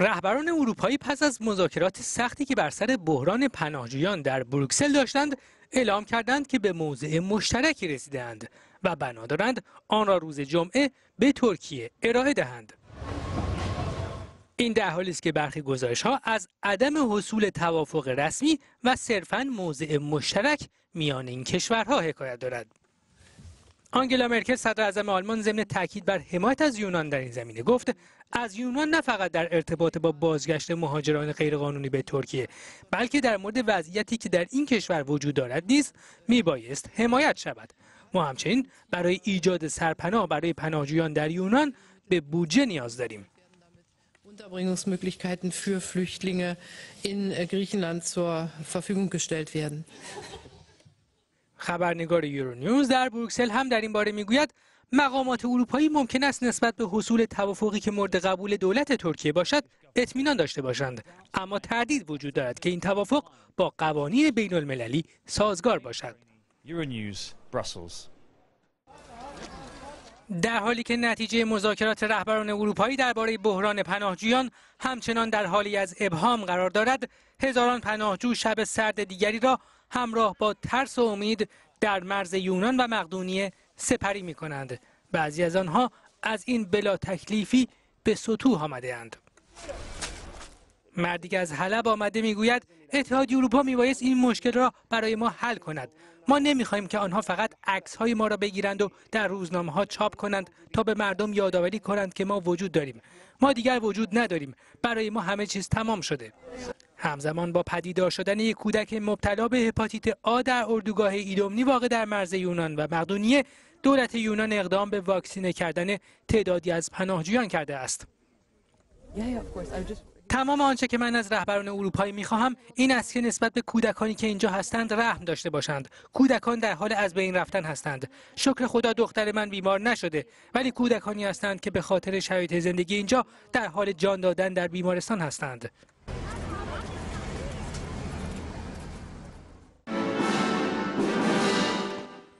رهبران اروپایی پس از مذاکرات سختی که بر سر بحران پناهجویان در بروکسل داشتند اعلام کردند که به موضع مشترکی رسیدند و بنا دارند آن را روز جمعه به ترکیه ارائه دهند. این در حالی است که برخی گزارش ها از عدم حصول توافق رسمی و صرفا موضع مشترک میان این کشورها حکایت دارد آنگلا مرکل صدر اعظم آلمان ضمن تاکید بر حمایت از یونان در این زمینه گفت از یونان نه فقط در ارتباط با بازگشت مهاجران غیرقانونی به ترکیه بلکه در مورد وضعیتی که در این کشور وجود دارد نیز میبایست حمایت شود ما همچنین برای ایجاد سرپناه برای پناهجویان در یونان به بودجه نیاز داریم. خبرنگار یورونیوز در بروکسل هم در این باره می‌گوید مقامات اروپایی ممکن است نسبت به حصول توافقی که مورد قبول دولت ترکیه باشد اطمینان داشته باشند. اما تردید وجود دارد که این توافق با قوانین بین المللی سازگار باشد. در حالی که نتیجه مذاکرات رهبران اروپایی درباره بحران پناهجویان همچنان در حالی از ابهام قرار دارد هزاران پناهجو شب سرد دیگری را همراه با ترس و امید در مرز یونان و مقدونیه سپری می کنند بعضی از آنها از این بلا تکلیفی به سطوح آمده اند مردی که از حلب آمده می‌گوید اتحادیه اروپا میبایست این مشکل را برای ما حل کند. ما نمی‌خواهیم که آنها فقط عکس های ما را بگیرند و در روزنامه ها چاپ کنند تا به مردم یادآوری کنند که ما وجود داریم. ما دیگر وجود نداریم. برای ما همه چیز تمام شده. همزمان با پدیدار شدن یک کودک مبتلا به هپاتیت آ در اردوگاه ایدومنی واقع در مرز یونان و مقدونیه دولت یونان اقدام به واکسینه کردن تعدادی از پناهجویان کرده است. تمام آنچه که من از رهبران اروپایی می‌خواهم این است که نسبت به کودکانی که اینجا هستند رحم داشته باشند. کودکان در حال از بین رفتن هستند. شکر خدا دختر من بیمار نشده ولی کودکانی هستند که به خاطر شرایط زندگی اینجا در حال جان دادن در بیمارستان هستند.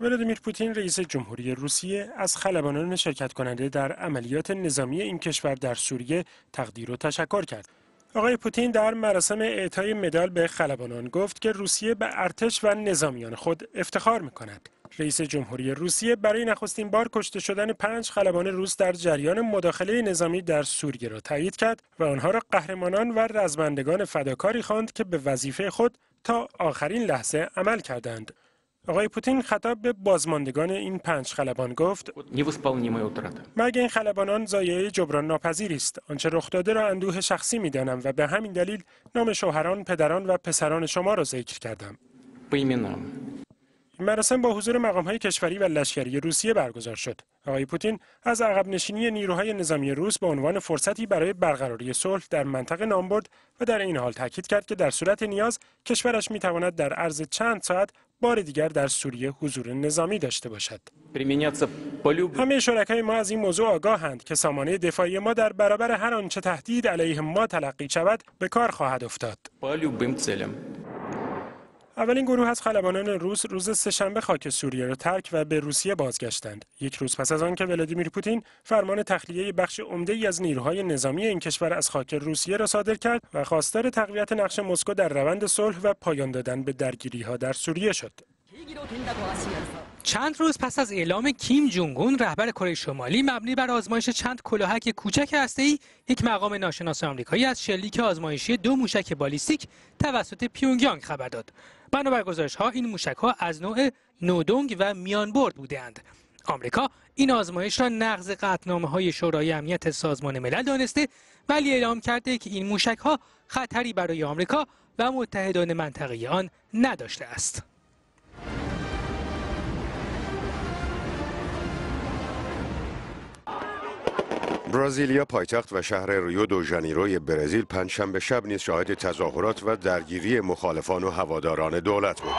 ولادیمیر پوتین رئیس جمهوری روسیه از خلبانان شرکت کننده در عملیات نظامی این کشور در سوریه تقدیر و تشکر کرد. آقای پوتین در مراسم اعطای مدال به خلبانان گفت که روسیه به ارتش و نظامیان خود افتخار می کند. رئیس جمهوری روسیه برای نخستین بار کشته شدن پنج خلبان روس در جریان مداخله نظامی در سوریه را تایید کرد و آنها را قهرمانان و رزمندگان فداکاری خواند که به وظیفه خود تا آخرین لحظه عمل کردند. آقای پوتین خطاب به بازماندگان این پنج خلبان گفت مگه این خلبانان زایه جبران ناپذیری است؟ آنچه رخ داده را اندوه شخصی می‌دانم و به همین دلیل نام شوهران پدران و پسران شما را ذکر کردم. مراسم با حضور های کشوری و لشکری روسیه برگزار شد. آقای پوتین از عقب نشینی نیروهای نظامی روس به عنوان فرصتی برای برقراری صلح در منطقه نام برد و در این حال تاکید کرد که در صورت نیاز کشورش می‌تواند در عرض چند ساعت بار دیگر در سوریه حضور نظامی داشته باشد. همه شرکای ما از این موضوع آگاهند که سامانه دفاعی ما در برابر هر آنچه تهدید علیه ما تلقی شود به کار خواهد افتاد. اولین گروه از خلبانان روس روز سهشنبه خاک سوریه را ترک و به روسیه بازگشتند. یک روز پس از آنکه ولادیمیر پوتین فرمان تخلیه بخش عمده ای از نیروهای نظامی این کشور از خاک روسیه را صادر کرد و خواستار تقویت نقش مسکو در روند صلح و پایان دادن به درگیری ها در سوریه شد. چند روز پس از اعلام کیم جونگون رهبر کره شمالی مبنی بر آزمایش چند کلاهک کوچک هسته‌ای یک مقام ناشناس آمریکایی از شلیک آزمایشی دو موشک بالیستیک توسط پیونگیانگ خبر داد بنابر گزارش ها این موشک ها از نوع نودونگ و میانبرد بودند آمریکا این آزمایش را نقض قطنامه های شورای امنیت سازمان ملل دانسته ولی اعلام کرده که این موشک ها خطری برای آمریکا و متحدان منطقه آن نداشته است. برازیلیا پایتخت و شهر ریو دو ژانیروی برزیل پنجشنبه شب نیز شاهد تظاهرات و درگیری مخالفان و هواداران دولت بود.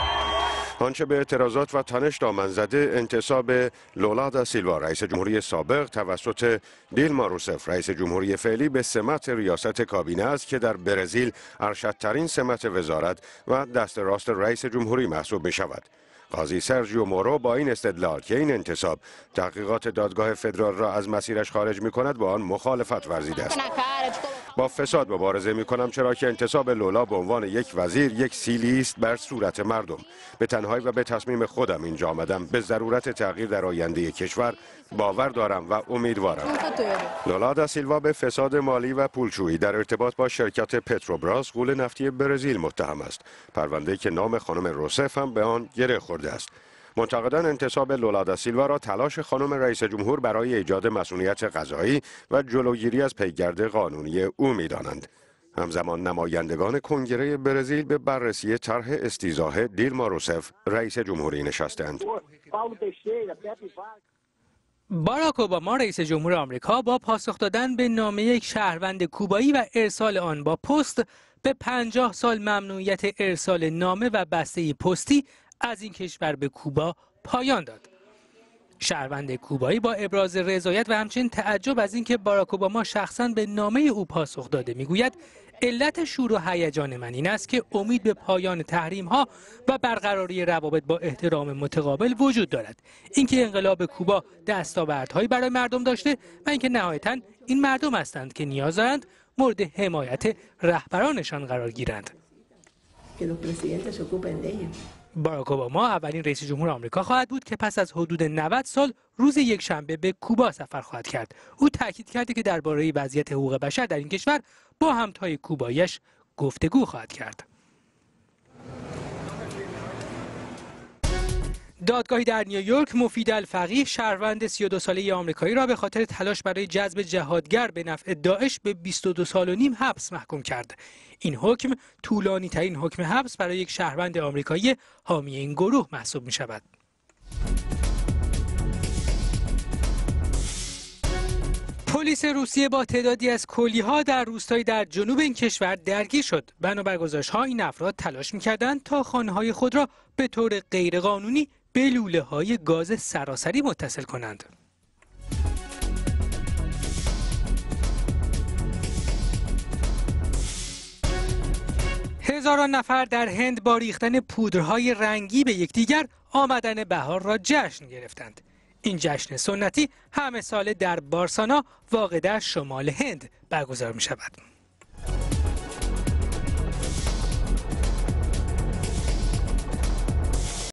آنچه به اعتراضات و تنش دامن زده انتصاب لولا دا سیلوا رئیس جمهوری سابق توسط دیلما روسف رئیس جمهوری فعلی به سمت ریاست کابینه است که در برزیل ارشدترین سمت وزارت و دست راست رئیس جمهوری محسوب می شود. قاضی سرجیو مورو با این استدلال که این انتصاب تحقیقات دادگاه فدرال را از مسیرش خارج می کند با آن مخالفت ورزیده است. با فساد مبارزه می کنم چرا که انتصاب لولا به عنوان یک وزیر یک سیلی است بر صورت مردم. به تنهایی و به تصمیم خودم اینجا آمدم. به ضرورت تغییر در آینده کشور باور دارم و امیدوارم. لولا دا سیلوا به فساد مالی و پولشویی در ارتباط با شرکت پتروبراس غول نفتی برزیل متهم است. پرونده که نام خانم روسف هم به آن گره خورده است. منتقدان انتصاب لولا دا سیلوا را تلاش خانم رئیس جمهور برای ایجاد مسئولیت قضایی و جلوگیری از پیگرد قانونی او می‌دانند. همزمان نمایندگان کنگره برزیل به بررسی طرح استیزاه دیلما روسف رئیس جمهوری نشستند. باراک اوباما رئیس جمهور آمریکا با پاسخ دادن به نامه یک شهروند کوبایی و ارسال آن با پست به 50 سال ممنوعیت ارسال نامه و بسته پستی از این کشور به کوبا پایان داد. شهروند کوبایی با ابراز رضایت و همچنین تعجب از اینکه باراک اوباما شخصا به نامه او پاسخ داده می‌گوید علت شور و هیجان من این است که امید به پایان تحریم ها و برقراری روابط با احترام متقابل وجود دارد. اینکه انقلاب کوبا دستاوردهایی برای مردم داشته و اینکه نهایتا این مردم هستند که نیاز دارند مورد حمایت رهبرانشان قرار گیرند. باراک اوباما اولین رئیس جمهور آمریکا خواهد بود که پس از حدود 90 سال روز یک شنبه به کوبا سفر خواهد کرد. او تاکید کرده که درباره وضعیت حقوق بشر در این کشور با همتای کوبایش گفتگو خواهد کرد. دادگاهی در نیویورک مفید الفقیه شهروند 32 ساله آمریکایی را به خاطر تلاش برای جذب جهادگر به نفع داعش به 22 سال و نیم حبس محکوم کرد. این حکم طولانی ترین حکم حبس برای یک شهروند آمریکایی حامی این گروه محسوب می شود. پلیس روسیه با تعدادی از کلیها در روستایی در جنوب این کشور درگیر شد. بنابر گزارش ها این افراد تلاش می‌کردند تا خانه های خود را به طور غیرقانونی به لوله های گاز سراسری متصل کنند. هزاران نفر در هند با ریختن پودرهای رنگی به یکدیگر آمدن بهار را جشن گرفتند. این جشن سنتی همه ساله در بارسانا واقع در شمال هند برگزار می شود.